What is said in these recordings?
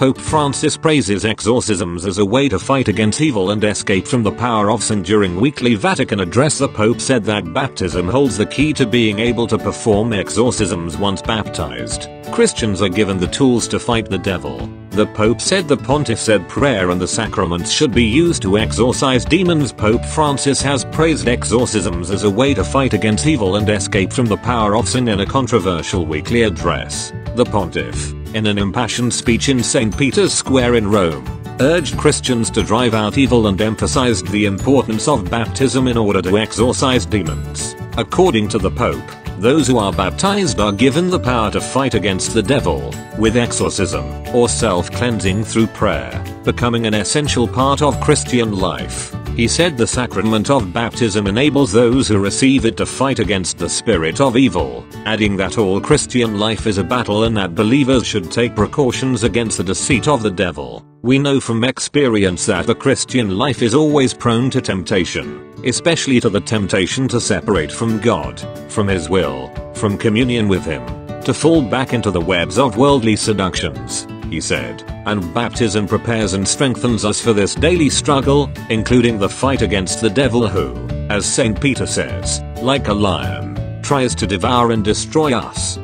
Pope Francis praises exorcisms as a way to fight against evil and escape from the power of sin during weekly Vatican address the Pope said that baptism holds the key to being able to perform exorcisms once baptized. Christians are given the tools to fight the devil. The Pope said the pontiff said prayer and the sacraments should be used to exorcise demons. Pope Francis has praised exorcisms as a way to fight against evil and escape from the power of sin in a controversial weekly address. The pontiff, in an impassioned speech in St. Peter's Square in Rome, urged Christians to drive out evil and emphasized the importance of baptism in order to exorcise demons. According to the Pope, those who are baptized are given the power to fight against the devil, with exorcism, or self-cleansing through prayer, becoming an essential part of Christian life. He said the sacrament of baptism enables those who receive it to fight against the spirit of evil, adding that all Christian life is a battle and that believers should take precautions against the deceit of the devil. We know from experience that the Christian life is always prone to temptation, especially to the temptation to separate from God, from His will, from communion with Him, to fall back into the webs of worldly seductions, he said, and baptism prepares and strengthens us for this daily struggle, including the fight against the devil who, as St. Peter says, like a lion, tries to devour and destroy us.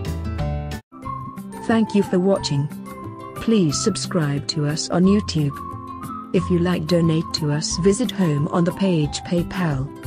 Thank you for watching. Please subscribe to us on YouTube. If you like donate to us visit home on the page PayPal.